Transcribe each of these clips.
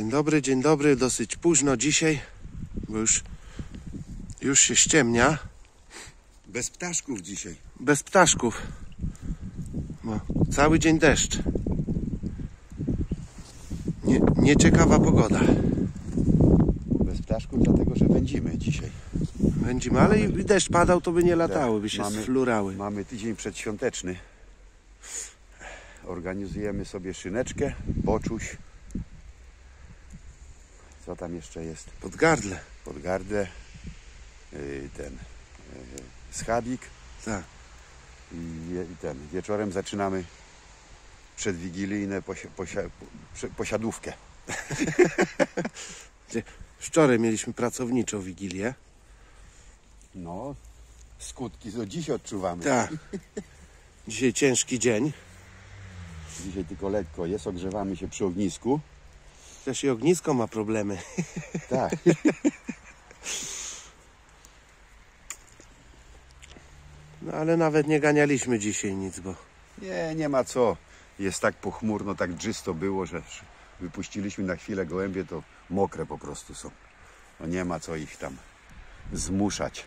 Dzień dobry, dzień dobry. Dosyć późno dzisiaj, bo już, już się ściemnia. Bez ptaszków dzisiaj. Bez ptaszków. Bo cały dzień deszcz. Nie, nieciekawa pogoda. Bez ptaszków, dlatego że wędzimy dzisiaj. Będziemy, ale i deszcz padał, to by nie latały, by się Mamy- sflurały. Mamy tydzień przedświąteczny. Organizujemy sobie szyneczkę, boczuś. Co tam jeszcze jest? Pod gardle. Podgardle. Yy, ten yy, schabik. Tak. I, ten. Wieczorem zaczynamy przedwigilijne posia, posia, po- posiadówkę. Wczoraj mieliśmy pracowniczą wigilię. No, skutki do dziś odczuwamy. Tak. Dzisiaj ciężki dzień. Dzisiaj tylko lekko jest, ogrzewamy się przy ognisku. Też i ognisko ma problemy. Tak. No ale nawet nie ganialiśmy dzisiaj nic, bo Nie, nie ma co. Jest tak pochmurno, tak drzysto było, że wypuściliśmy na chwilę gołębie, to mokre po prostu są. No nie ma co ich tam zmuszać.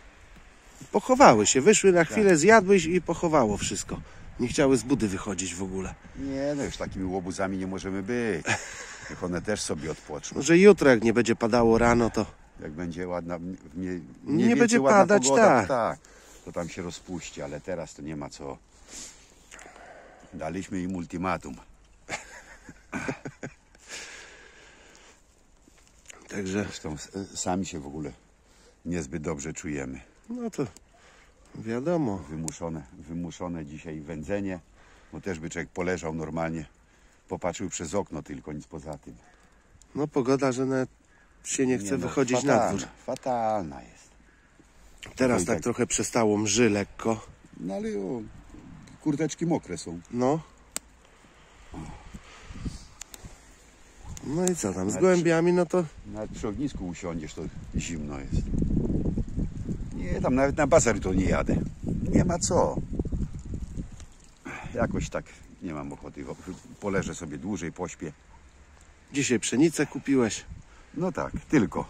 pochowały się. Wyszły na chwilę, zjadłeś i pochowało wszystko. Nie chciały z budy wychodzić w ogóle. Nie, no już takimi łobuzami nie możemy być. Niech one też sobie odpoczną. Może jutro, jak nie będzie padało rano, to Jak będzie ładna, Nie więcej będzie padać, pogoda, tak. tak. To tam się rozpuści, ale teraz to nie ma co. Daliśmy im ultimatum. także Zresztą s- sami się w ogóle niezbyt dobrze czujemy. no to wiadomo. wymuszone, wymuszone dzisiaj wędzenie, bo też by człowiek poleżał normalnie, popatrzył przez okno tylko, nic poza tym. No pogoda, że nawet się nie chce no, wychodzić na fatalna, dwór. Fatalna jest. Teraz tak tak. trochę przestało mrzy lekko. No ale o, kurteczki mokre są. No. No i co tam, z gołębiami, no to Nawet przy ognisku usiądziesz, to zimno jest. Nie, tam nawet na bazar to nie jadę. Nie ma co. Jakoś tak nie mam ochoty. Poleżę sobie dłużej, pośpię. dzisiaj pszenicę kupiłeś. No tak, tylko.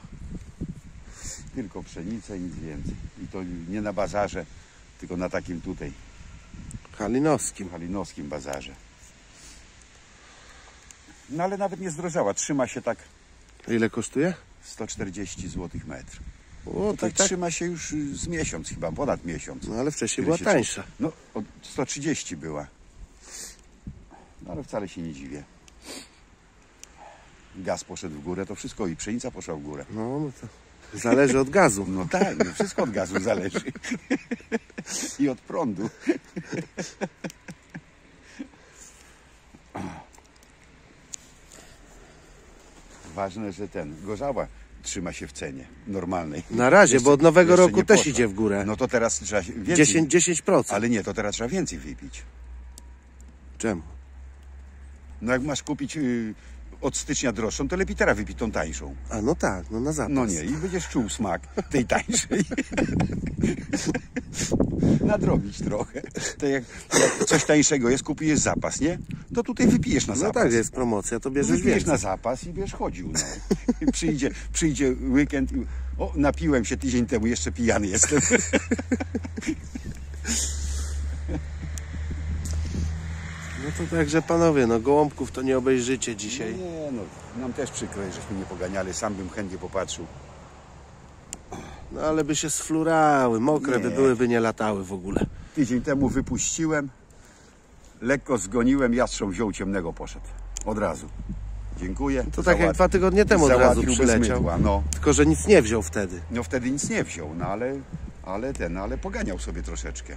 Tylko pszenicę, nic więcej. I to nie na bazarze, tylko na takim tutaj, Halinowskim. halinowskim bazarze. No ale nawet nie zdrożała, trzyma się tak Ile kosztuje? 140 zł metr. O, Tak, tak, tak. trzyma się już z miesiąc chyba, ponad miesiąc. No ale wcześniej była tańsza. No, od 130 była. No ale wcale się nie dziwię. Gaz poszedł w górę, to wszystko i pszenica poszła w górę. No, no to zależy od gazu. No tak, no wszystko od gazu zależy. I od prądu. Ważne, że ten gorzała trzyma się w cenie normalnej. Na razie, Jeszcze- bo od nowego roku też poszła. idzie w górę. No to teraz trzeba więcej. 10, 10%. Ale nie, to teraz trzeba więcej wypić. Czemu? No jak masz kupić y, od stycznia droższą, to lepiej teraz wypić tą tańszą. A no tak, no na zapas. No nie, i będziesz czuł smak tej tańszej. Nadrobić trochę. To jak, jak coś tańszego jest, kupujesz zapas, nie? To tutaj wypijesz na No zapas. tak, jest promocja, to bierzesz Wypijesz więcej. na zapas i będziesz chodził. No. I przyjdzie, przyjdzie weekend i o, napiłem się tydzień temu, jeszcze pijany jestem. No to także panowie, no gołąbków to nie obejrzycie dzisiaj. Nie no, nam też przykro, żeśmy nie poganiali, sam bym chętnie popatrzył. No ale by się sflurały, mokre by Nie. były, by nie latały w ogóle. Tydzień temu wypuściłem, lekko zgoniłem, jastrząb wziął ciemnego, poszedł. Od razu. Dziękuję. To tak jak dwa tygodnie temu od razu przyleciał. mydła, No, Tylko, że nic nie wziął wtedy. no wtedy nic nie wziął, no ale, ale ten, ale poganiał sobie troszeczkę.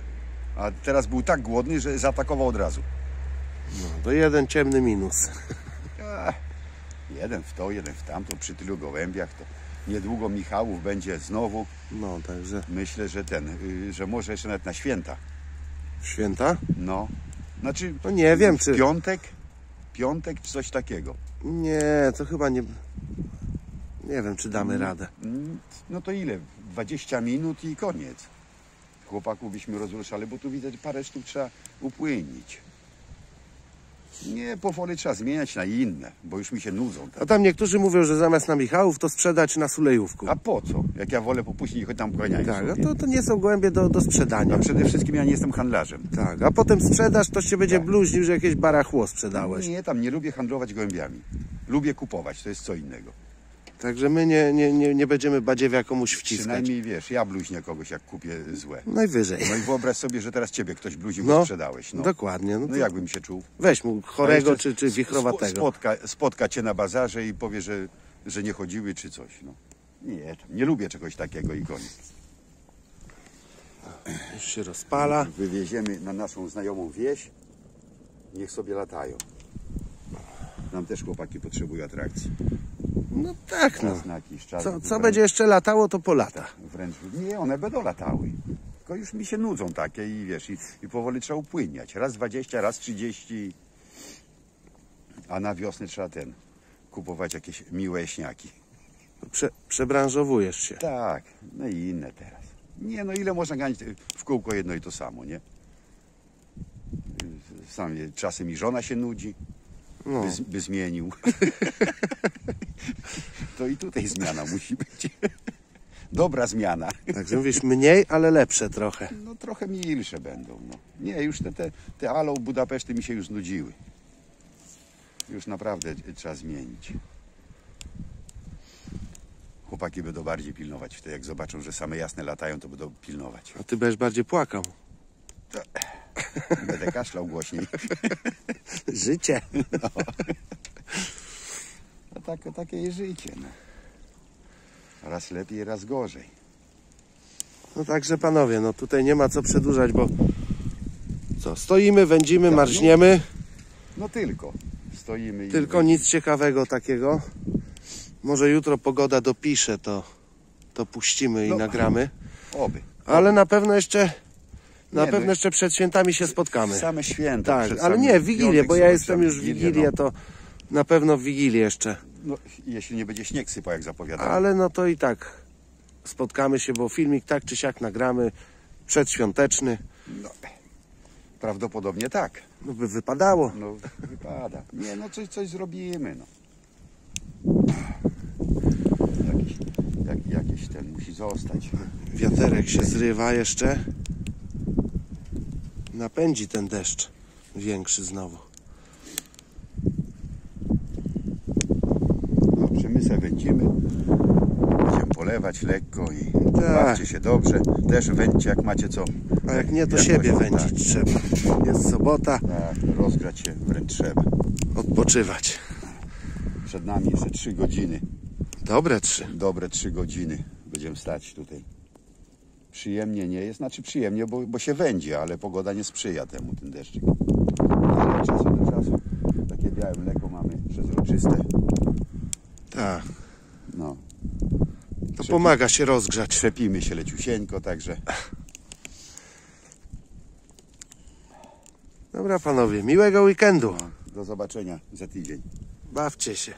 A teraz był tak głodny, że zaatakował od razu. No, to jeden ciemny minus. Jeden w to, jeden w tamto, przy tylu gołębiach to niedługo Michałów będzie znowu. No, także Myślę, że ten, y, że może jeszcze nawet na święta. święta? No, znaczy No nie wiem, czy... piątek, piątek czy coś takiego. Nie, to chyba nie... Nie wiem, czy damy radę. Mm, No to ile? 20 minut i koniec. Chłopaków byśmy rozruszali, bo tu widać parę sztuk trzeba upłynić. Nie, powoli trzeba zmieniać na inne, bo już mi się nudzą. A tam niektórzy mówią, że zamiast na Michałów to sprzedać na Sulejówku. A po co? Jak ja wolę popuścić, choć tam kłaniają Tak, sobie. to, to nie są gołębie do, do sprzedania. A przede wszystkim ja nie jestem handlarzem. Tak, a potem sprzedasz, to się będzie Tak. bluźnił, że jakieś barachło sprzedałeś. Nie, tam nie lubię handlować gołębiami. Lubię kupować, to jest co innego. Także my nie, nie, nie, nie będziemy badziewia komuś wciskać. Przynajmniej wiesz, ja bluźnię kogoś, jak kupię złe. Najwyżej. No i wyobraź sobie, że teraz ciebie ktoś bluźnił, No, bo sprzedałeś. No, Dokładnie. No, no jakbym się czuł? Weź mu A chorego czy, czy wichrowatego. Spotka, spotka cię na bazarze i powie, że, że nie chodziły czy coś. No. Nie, nie lubię czegoś takiego i koniec. Już się rozpala. Wywieziemy na naszą znajomą wieś, niech sobie latają. Nam też chłopaki potrzebują atrakcji. No tak, no. Raz na jakiś czas. Co, co będzie jeszcze latało, to po lata. Wręcz, nie, one będą latały. Tylko już mi się nudzą takie i wiesz, i, i powoli trzeba upłyniać. Raz 20, raz 30. A na wiosnę trzeba ten, kupować jakieś miłe jaśniaki. Prze, przebranżowujesz się. Tak, no i inne teraz. Nie, no ile można ganić w kółko jedno i to samo, nie? Sam czasem i żona się nudzi, No. by, by zmienił. to i tutaj zmiana musi być. Dobra zmiana. Także mówisz mniej, ale lepsze trochę. No trochę milsze będą. No. Nie, już te, te, te Alo Budapeszty mi się już nudziły. Już naprawdę trzeba zmienić. Chłopaki będą bardziej pilnować wtedy, jak zobaczą, że same jasne latają, to będą pilnować. A ty będziesz bardziej płakał. Będę kaszlał głośniej. Życie. No tak, takie jest życie. No. Raz lepiej, raz gorzej. No także panowie, no tutaj nie ma co przedłużać, bo co, stoimy, wędzimy, marzniemy, No tylko. Stoimy i... tylko nic ciekawego takiego. Może jutro pogoda dopisze, to, to puścimy i No. nagramy. Oby. Ale na pewno jeszcze, na Nie, pewno no- jeszcze przed świętami się spotkamy. Same święta. Tak, ale nie, w Wigilię, bo ja jestem już w Wigilię, Wigilię, no. to na pewno w Wigilię jeszcze. No, jeśli nie będzie śnieg sypał, jak zapowiadałem. Ale no to i tak spotkamy się, bo filmik tak czy siak nagramy przedświąteczny. No, prawdopodobnie tak. No by wypadało. No, wypada. Nie, no coś, coś zrobimy, no. Jakiś, jak, jakiś ten musi zostać. Wiaterek się zrywa jeszcze. Napędzi ten deszcz większy znowu. No, przemysę wędzimy. Będziemy polewać lekko i Tak. bawcie się dobrze. Też wędźcie, jak macie co. A jak nie, to siebie tak, wędzić trzeba. Jest sobota, Tak, rozgrzać się wręcz trzeba. odpoczywać. Przed nami jeszcze trzy godziny. Dobre trzy. Dobre trzy godziny będziemy stać tutaj. Przyjemnie nie jest, znaczy przyjemnie, bo, bo się wędzi, ale pogoda nie sprzyja temu, ten deszczyk. Ale od czasu do czasu takie białe mleko mamy przezroczyste. Tak, No, to pomaga się rozgrzać. trzepimy się leciusieńko, także Dobra panowie, miłego weekendu. do zobaczenia za tydzień. Bawcie się.